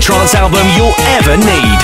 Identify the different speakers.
Speaker 1: trance album you'll ever need.